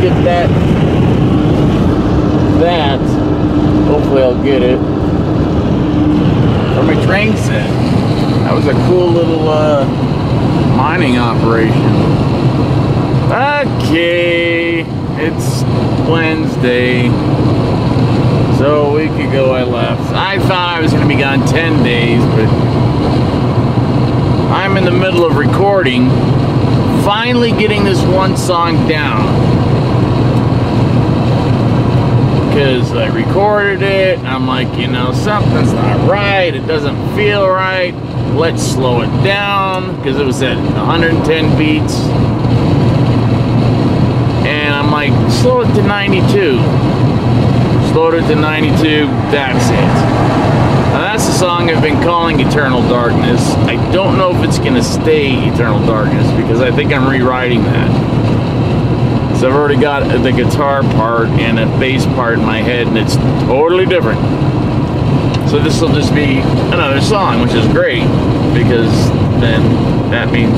get that. That. Hopefully I'll get it. For my train set. That was a cool little uh, mining operation. Okay. It's Wednesday. So a week ago I left. I thought I was going to be gone 10 days, but I'm in the middle of recording. Finally getting this one song down. Because I recorded it, I'm like, you know, something's not right. It doesn't feel right. Let's slow it down. Because it was at 110 beats. And I'm like, slow it to 92 slowed it to 92, that's it. Now that's the song I've been calling Eternal Darkness. I don't know if it's gonna stay Eternal Darkness because I think I'm rewriting that. So I've already got the guitar part and a bass part in my head and it's totally different. So this will just be another song, which is great because then that means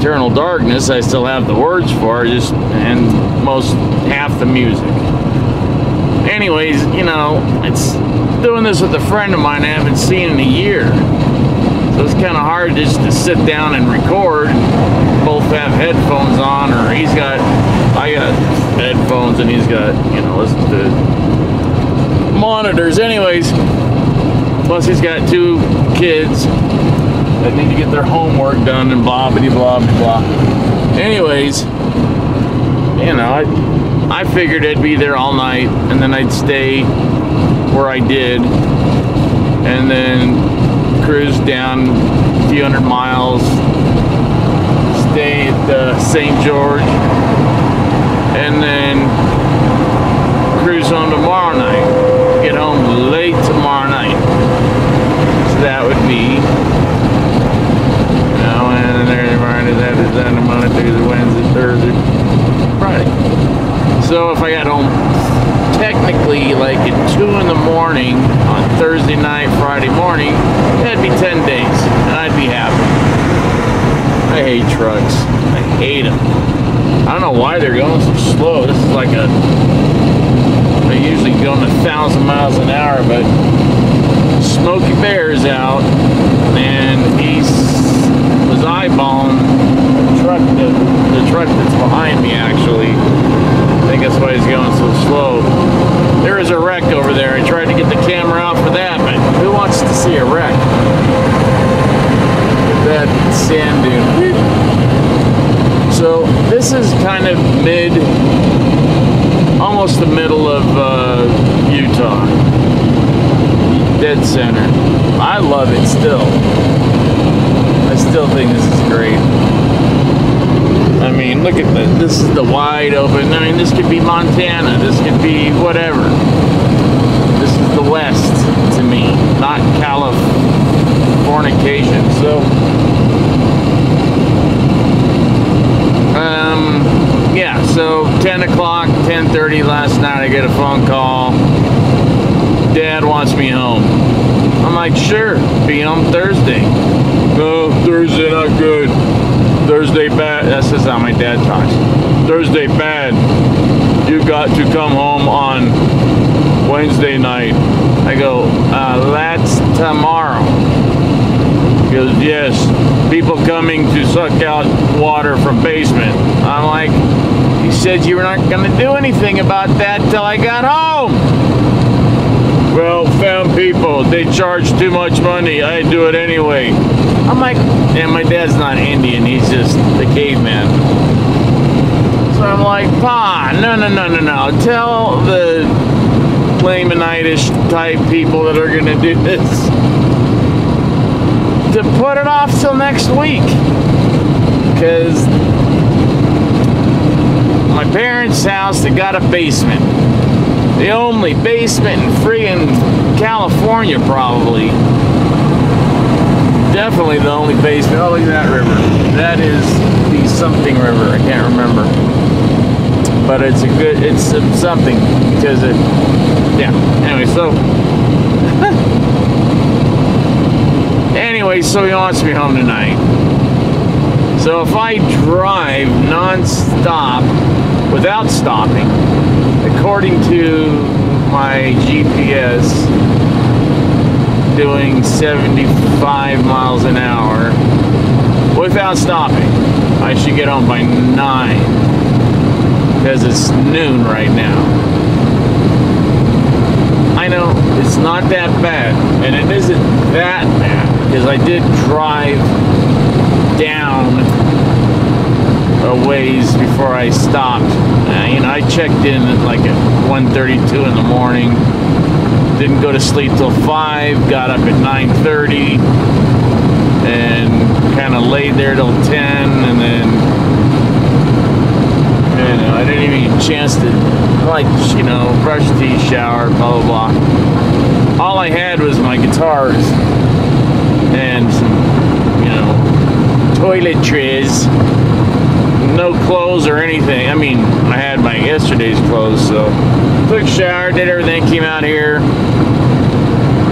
Eternal Darkness I still have the words for just and most half the music anyways, you know, it's doing this with a friend of mine I haven't seen in a year. So it's kind of hard just to sit down and record. Both have headphones on, or he's got, I got headphones, and he's got, you know, listen to monitors. Anyways, plus he's got two kids that need to get their homework done, and blah, blah, blah, blah. Anyways, you know, I I figured I'd be there all night and then I'd stay where I did and then cruise down a few hundred miles, stay at uh, St. George, and then cruise home tomorrow night. Get home late tomorrow night. So that would be now and then Friday, Saturday, Sunday, Monday, Tuesday, Wednesday, Thursday, Friday. So if I got home technically like at 2 in the morning on Thursday night, Friday morning, that'd be 10 days and I'd be happy. I hate trucks. I hate them. I don't know why they're going so slow. This is like a, they usually going a thousand miles an hour, but Smokey Bear's out and he was eyeballing the truck, the, the truck that's behind me actually I think that's why he's going so slow. There is a wreck over there. I tried to get the camera out for that, but who wants to see a wreck? That sand dune. So this is kind of mid, almost the middle of uh, Utah. Dead center. I love it still. I still think this is great. I mean, look at this. This is the wide open. I mean, this could be Montana. This could be whatever. This is the West to me, not Californication. So, um, yeah. So 10 o'clock, 10:30 last night, I get a phone call. Dad wants me home. I'm like, sure, be home Thursday. No, Thursday not good. Thursday That's how my dad talks. Thursday bad. You got to come home on Wednesday night. I go, uh, that's tomorrow. He goes, yes, people coming to suck out water from basement. I'm like, you said you were not going to do anything about that till I got home. Well, found people. They charge too much money. I do it anyway. I'm like, and my dad's not Indian, he's just the caveman. So I'm like, Pa, no, no, no, no, no. Tell the Lamanitish type people that are gonna do this to put it off till next week. Because my parents' house, they got a basement. The only basement in freaking California, probably definitely the only basement. Oh, look at that river. That is the something river. I can't remember. But it's a good, it's something because it, yeah. Anyway, so, anyway, so he wants me home tonight. So if I drive non-stop without stopping. According to my GPS, doing 75 miles an hour without stopping. I should get home by 9 because it's noon right now. I know it's not that bad, and it isn't that bad because I did drive down a ways before I stopped. Uh, you know, I checked in at like at 1:32 in the morning. Didn't go to sleep till five. Got up at 9:30 and kind of laid there till 10, and then you know I didn't even get a chance to like you know brush teeth, shower, blah blah blah. All I had was my guitars and some you know toiletries no clothes or anything. I mean, I had my yesterday's clothes, so took shower, did everything, came out here,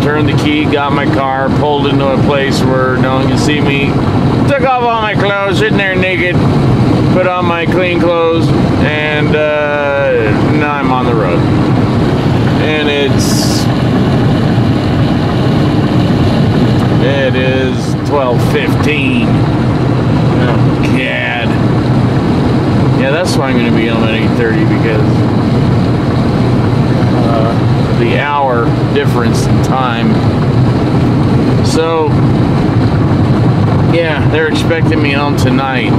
turned the key, got my car, pulled into a place where no one can see me, took off all my clothes, sitting there naked, put on my clean clothes, and uh, now I'm on the road. And it's it is 12:15. Oh, God. Yeah, that's why I'm going to be home at 8:30 because uh, the hour difference in time. So, yeah, they're expecting me home tonight.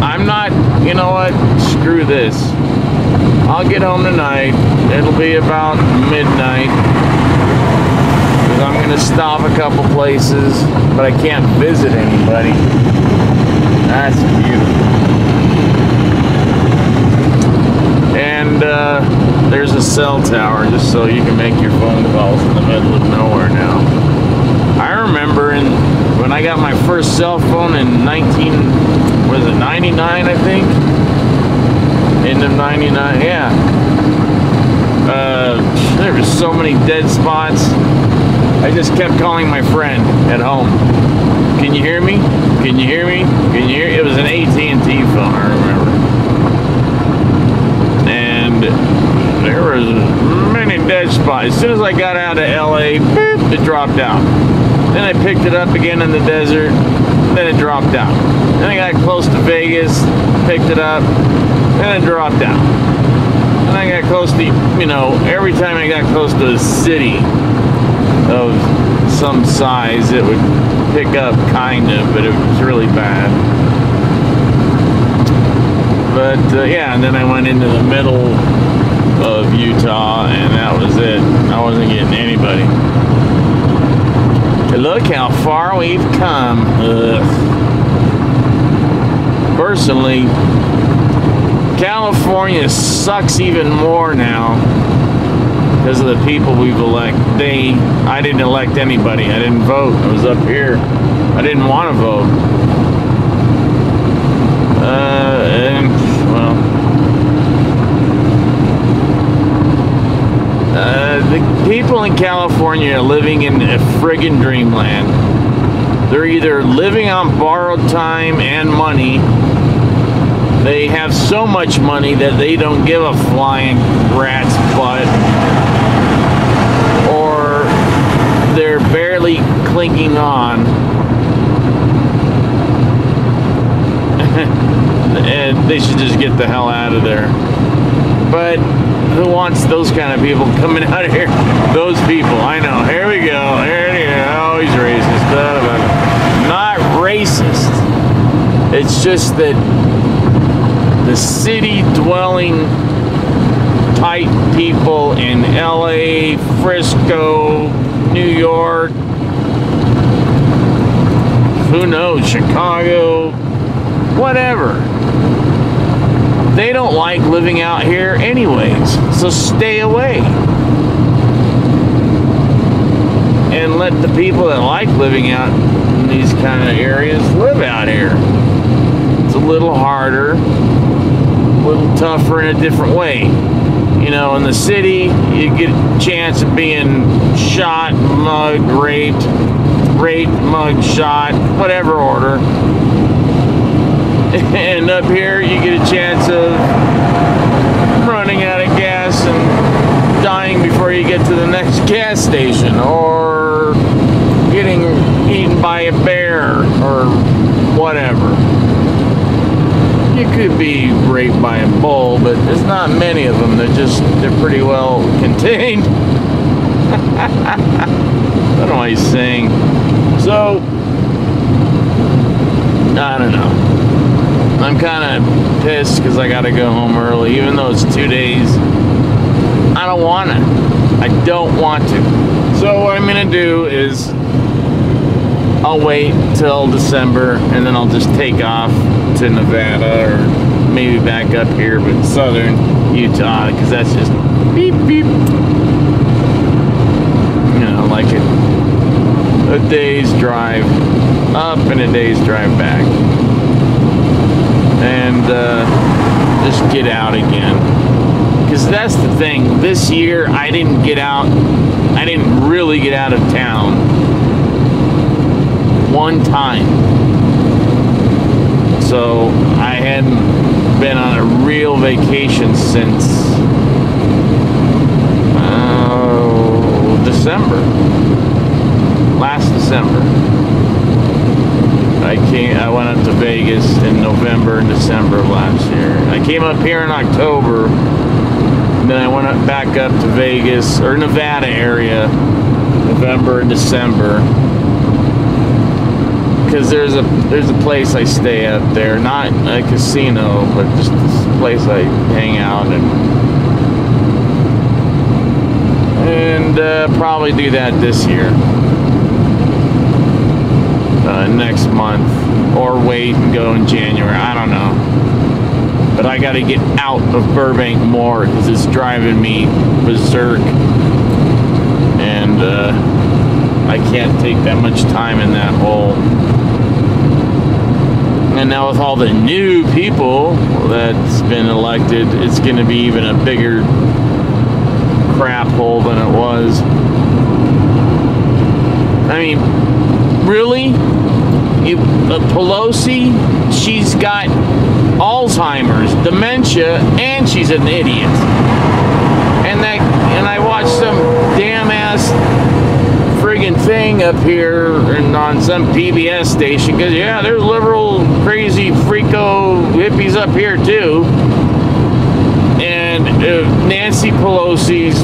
I'm not, you know what? Screw this. I'll get home tonight. It'll be about midnight. I'm going to stop a couple places, but I can't visit anybody. That's beautiful. And uh, there's a cell tower just so you can make your phone calls in the middle of nowhere now. I remember in, when I got my first cell phone in 19, was it 99, I think? End of 99, yeah. Uh, there were so many dead spots. I just kept calling my friend at home. Can you hear me? Can you hear me? Can you hear? It was an AT&T phone, I remember. There was many dead spots. As soon as I got out of LA, boop, it dropped out. Then I picked it up again in the desert. Then it dropped out. Then I got close to Vegas, picked it up. Then it dropped out. Then I got close to, you know, every time I got close to a city of some size, it would pick up kind of, but it was really bad. But uh, yeah, and then I went into the middle of Utah, and that was it. I wasn't getting anybody. Look how far we've come. Ugh. Personally, California sucks even more now because of the people we've elected. They, I didn't elect anybody. I didn't vote. I was up here. I didn't want to vote. Uh, and well, uh, the people in California are living in a friggin' dreamland. They're either living on borrowed time and money. They have so much money that they don't give a flying rat's butt or they're barely clinging on. and they should just get the hell out of there. But who wants those kind of people coming out of here? Those people, I know. Here we go. Here. Oh, he's racist. Not racist. It's just that the city dwelling type people in LA, Frisco, New York, who knows, Chicago, whatever. They don't like living out here anyways, so stay away. And let the people that like living out in these kind of areas live out here. It's a little harder, a little tougher in a different way. You know, in the city, you get a chance of being shot, mugged, raped, raped, mugged, shot, whatever order. And up here, you get a chance of running out of gas and dying before you get to the next gas station, or getting eaten by a bear, or whatever. You could be raped by a bull, but there's not many of them. They're just, they're pretty well contained. I what he's saying. So, I don't know. I'm kind of pissed because I got to go home early, even though it's two days. I don't want to. I don't want to. So, what I'm going to do is I'll wait till December and then I'll just take off to Nevada or maybe back up here, but southern Utah because that's just beep beep. You know, like it. A day's drive up and a day's drive back. And uh, just get out again. Because that's the thing. This year, I didn't get out, I didn't really get out of town one time. So I hadn't been on a real vacation since uh, December. Last December. I came I went up to Vegas in November and December of last year. I came up here in October. And then I went up back up to Vegas or Nevada area November and December because there's a there's a place I stay up there, not a casino, but just this place I hang out and and uh, probably do that this year, next month, or wait and go in January. I don't know, but I got to get out of Burbank more because it's driving me berserk, and uh, I can't take that much time in that hole. And now with all the new people that's been elected, it's going to be even a bigger crap hole than it was. I mean, really? Uh, Pelosi, she's got Alzheimer's, dementia, and she's an idiot. And that, and I watched some damn ass friggin' thing up here and on some PBS station because yeah, there's liberal, crazy, freako hippies up here too. And uh, Nancy Pelosi's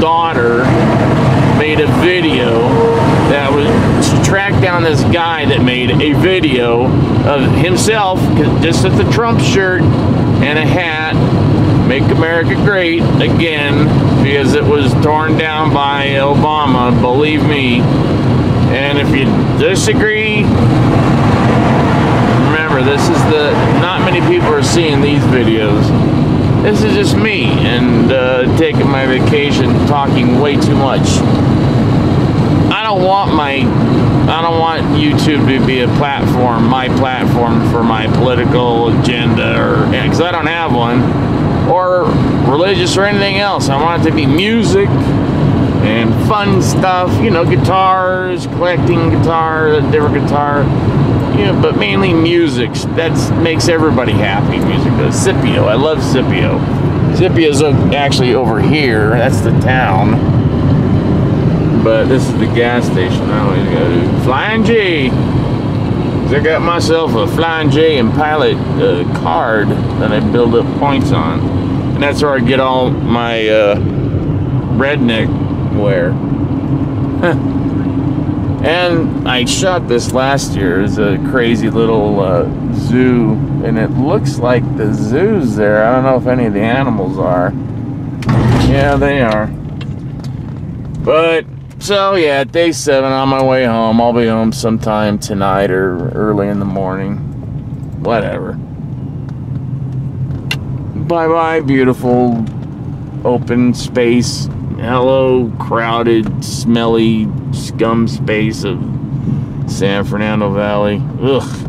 daughter made a video that was she track down this guy that made a video of himself just with the Trump shirt and a hat make America great again because it was torn down by Obama, believe me. And if you disagree, remember this is the not many people are seeing these videos. This is just me and uh, taking my vacation, talking way too much. I don't want my I don't want YouTube to be a platform, my platform for my political agenda or because I don't have one or religious or anything else. I want it to be music and fun stuff, you know, guitars, collecting guitar, different guitar, you know, but mainly music. That makes everybody happy. Music. Scipio, I love Scipio. Scipio's actually over here. That's the town. But this is the gas station. Now we go to Flying J. I got myself a Flying J and Pilot uh, card that I build up points on. And that's where I get all my uh, redneck wear. and I shot this last year. It's a crazy little uh, zoo. And it looks like the zoo's there. I don't know if any of the animals are. Yeah, they are. But so yeah, day seven on my way home. I'll be home sometime tonight or early in the morning. Whatever. Bye bye, beautiful open space. Hello, crowded, smelly scum space of San Fernando Valley. Ugh.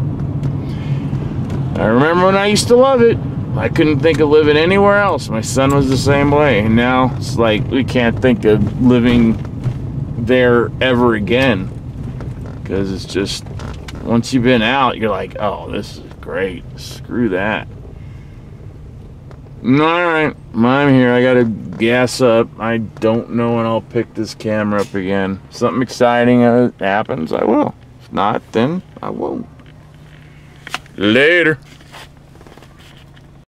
I remember when I used to love it. I couldn't think of living anywhere else. My son was the same way. And now it's like we can't think of living there ever again because it's just once you've been out you're like oh this is great. Screw that. Alright, I'm here. I gotta gas up. I don't know when I'll pick this camera up again. If something exciting uh, happens, I will. If not, then I won't. Later.